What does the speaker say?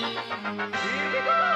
Here we go!